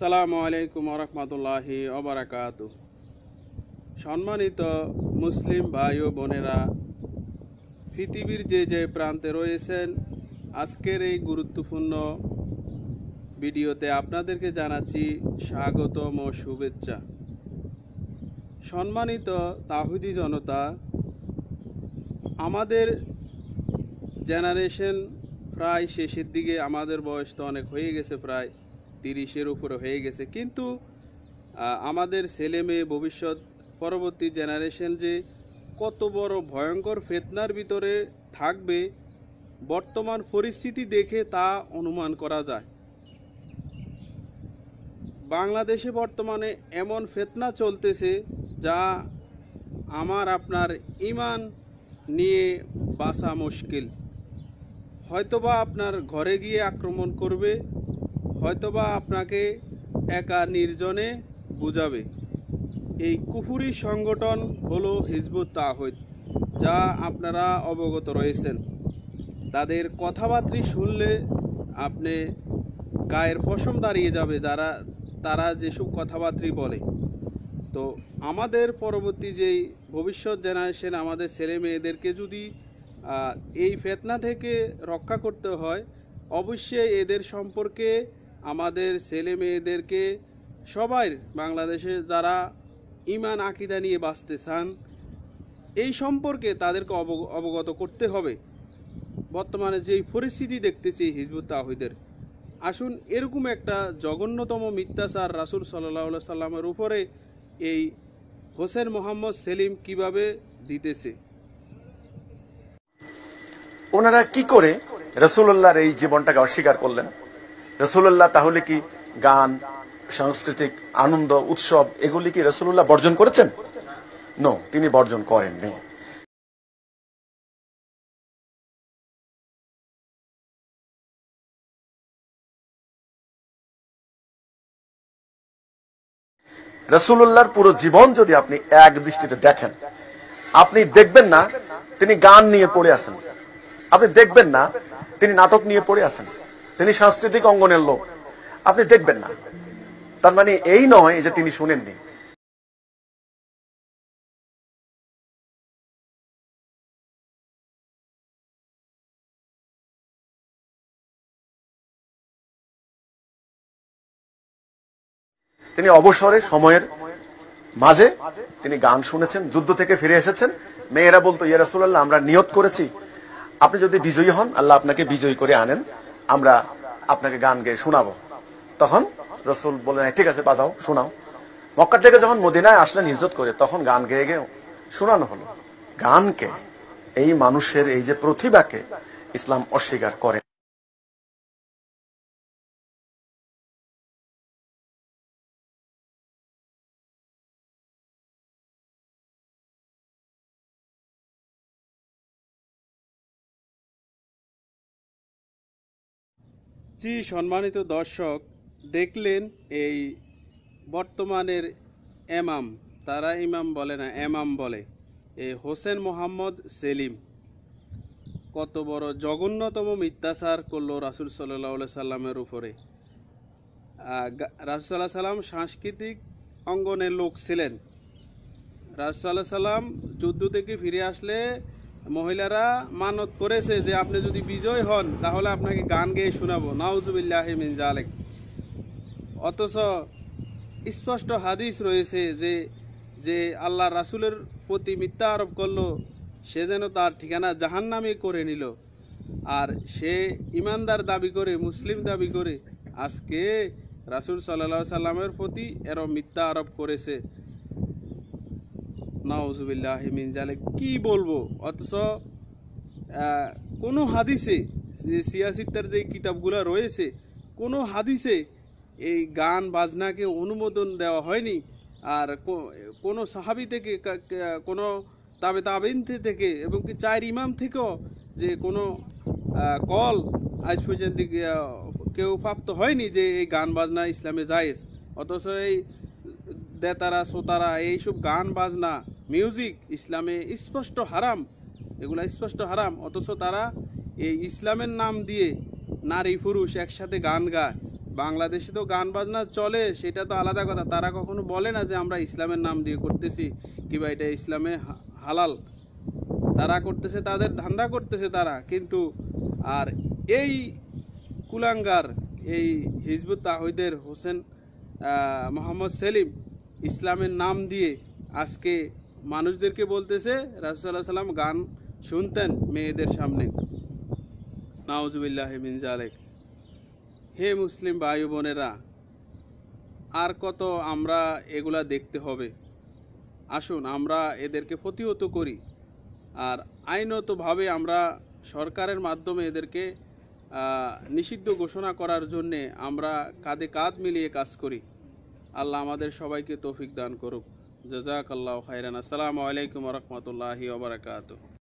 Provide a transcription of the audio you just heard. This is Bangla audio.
সালামু আলাইকুম রহমতুল্লাহি অবরাকাত সম্মানিত মুসলিম ভাই ও বোনেরা, পৃথিবীর যে যে প্রান্তে রয়েছেন, আজকের এই গুরুত্বপূর্ণ ভিডিওতে আপনাদেরকে জানাচ্ছি স্বাগতম ও শুভেচ্ছা। সম্মানিত তাহুদি জনতা, আমাদের জেনারেশন প্রায় শেষের দিকে, আমাদের বয়স তো অনেক হয়ে গেছে প্রায়। তিরিশের উপরে হয়ে গেছে। কিন্তু আমাদের ছেলে মেয়ে ভবিষ্যৎ পরবর্তী জেনারেশন যে কত বড় ভয়ঙ্কর ফেতনার ভিতরে থাকবে, বর্তমান পরিস্থিতি দেখে তা অনুমান করা যায়। বাংলাদেশে বর্তমানে এমন ফেতনা চলতেছে যা আমার, আপনার ইমান নিয়ে বাঁচা মুশকিল। হয়তোবা আপনার ঘরে গিয়ে আক্রমণ করবে হয়তোবা আপনাকে একা নির্জনে বুঝাবে। এই কুফুরি সংগঠন হলো হিজবুত তাহিদ যা আপনারা অবগত রয়েছেন। তাদের কথাবার্তা শুনলে আপনি গায়ের পশম দাঁড়িয়ে যাবে যারা, তারা যেসব কথাবার্তা বলে। তো আমাদের পরবর্তী যেই ভবিষ্যৎ জেনারেশন, আমাদের ছেলে মেয়েদেরকে যদি এই ফেতনা থেকে রক্ষা করতে হয়, অবশ্যই এদের সম্পর্কে আমাদের ছেলে মেয়েদেরকে সবাই বাংলাদেশে যারা ইমান, আকিদা নিয়ে বাঁচতে চান, এই সম্পর্কে তাদেরকে অবগ- অবগত করতে হবে। বর্তমানে যেই পরিস্থিতি দেখতেছি হিজবুত তাহিদের আসুন এরকম একটা জঘন্যতম মিথ্যাচার রাসুল সাল্লাহ সাল্লামের উপরে এই হোসেন মোহাম্মদ সেলিম কীভাবে দিতেছে? ওনারা কি করে রসুল্লাহর এই জীবনটাকে অস্বীকার করলেন? রসুল্লাহ তাহলে কি গান, সাংস্কৃতিক আনন্দ, উৎসব, এগুলি কি রসুল্লাহ বর্জন করেছেন? নো তিনি বর্জন করেননি। রসুল্লাহর পুরো জীবন যদি আপনি এক দৃষ্টিতে দেখেন, আপনি দেখবেন না তিনি গান নিয়ে পড়ে আছেন। আপনি দেখবেন না তিনি নাটক নিয়ে পড়ে আছেন। তিনি সাংস্কৃতিক অঙ্গনের লোক। আপনি দেখবেন না। তার মানে এই নয় যে তিনি শুনেননি। তিনি অবসরে সময়ের মাঝে তিনি গান শুনেছেন, যুদ্ধ থেকে ফিরে এসেছেন। মেয়েরা বলতো, ইয়া রাসূলুল্লাহ, আমরা নিয়ত করেছি। আপনি যদি বিজয়ী হন, আল্লাহ আপনাকে বিজয়ী করে আনেন। আমরা আপনাকে গান গেয়ে শোনাবো। তখন রসুল বললেন ঠিক আছে বাঁধাও শোনাও। মক্কা থেকে যখন মদিনায় আসলেন ইজ্জত করে, তখন গান গেয়ে গেও শোনানো হলো। গানকে, এই মানুষের এই যে প্রতিভাকে ইসলাম অস্বীকার করে। জি সম্মানিত দর্শক, দেখলেন এই বর্তমানের এমাম তারা ইমাম বলে না এমাম বলে। এই হোসেন মোহাম্মদ সেলিম। কত বড় জঘন্যতম মিথ্যাচার করল রাসুল সাল্লাহ সাল্লামের উপরে। রাসুল সাল্লাহ সাল্লাম সাংস্কৃতিক অঙ্গনের লোক ছিলেন। রাসুল্লাহ সাল্লাম যুদ্ধ থেকে ফিরে আসলে মহিলারা মানত করেছে যে আপনি যদি বিজয় হন, তাহলে আপনাকে গান গেয়ে শোনাবো। নাউজুবিল্লাহ মিন জালেক অথচ স্পষ্ট হাদিস রয়েছে যে যে আল্লাহ রাসুলের প্রতি মিথ্যা আরোপ করল, সে যেন তার ঠিকানা জাহান্নামে করে নিল। আর সে ইমানদার দাবি করে, মুসলিম দাবি করে, আজকে রাসুল সাল্লাহ সাল্লামের প্রতি এরম মিথ্যা আরোপ করেছে। নাউজুবিল্লাহ মিন জালে কি বলব? অথচ কোনো হাদিসে, যে সিয়াসিত্তার যে কিতাবগুলো রয়েছে, কোনো হাদিসে এই গান বাজনাকে অনুমোদন দেওয়া হয়নি। আর কোনো সাহাবি থেকে কোনো তাবে তাবিন থেকে এবং কি চার ইমাম থেকেও যে কোনো কল আজ পর্যন্ত কেউ প্রাপ্ত হয়নি যে এই গান বাজনা ইসলামে জায়েজ। অথচ এই দেতারা সোতারা এইসব গান বাজনা মিউজিক, ইসলামে স্পষ্ট হারাম, এগুলা স্পষ্ট হারাম, অথচ তারা এই ইসলামের নাম দিয়ে নারী, পুরুষ একসাথে গান গায়। বাংলাদেশে তো গান বাজনা চলে, সেটা তো আলাদা কথা। তারা কখনো বলে না যে আমরা ইসলামের নাম দিয়ে করতেছি, কিংবা এটা ইসলামে হালাল। তারা করতেছে, তাদের ধান্দা করতেছে তারা। কিন্তু আর এই কুলাঙ্গার, এই হিজবুত তাহিদের হোসেন মোহাম্মদ সেলিম ইসলামের নাম দিয়ে আজকে মানুষদেরকে বলতেছে রাসুসাল্লাহ সাল্লাম গান শুনতেন মেয়েদের সামনে। নাওজুবিল্লাহ মিন জালেক হে মুসলিম ভাই বোনেরা, আর কত আমরা এগুলা দেখতে হবে। আসুন, আমরা এদেরকে প্রতিহত করি। আর আইনতভাবে আমরা সরকারের মাধ্যমে এদেরকে নিষিদ্ধ ঘোষণা করার জন্যে আমরা কাঁধে কাঁধ মিলিয়ে কাজ করি। আল্লাহ আমাদের সবাইকে তৌফিক দান করুক। জাজাক আল্লাহ খাইরান আসসালামু আলাইকুম রহমতুল্লাহি ওবরাকাতুহ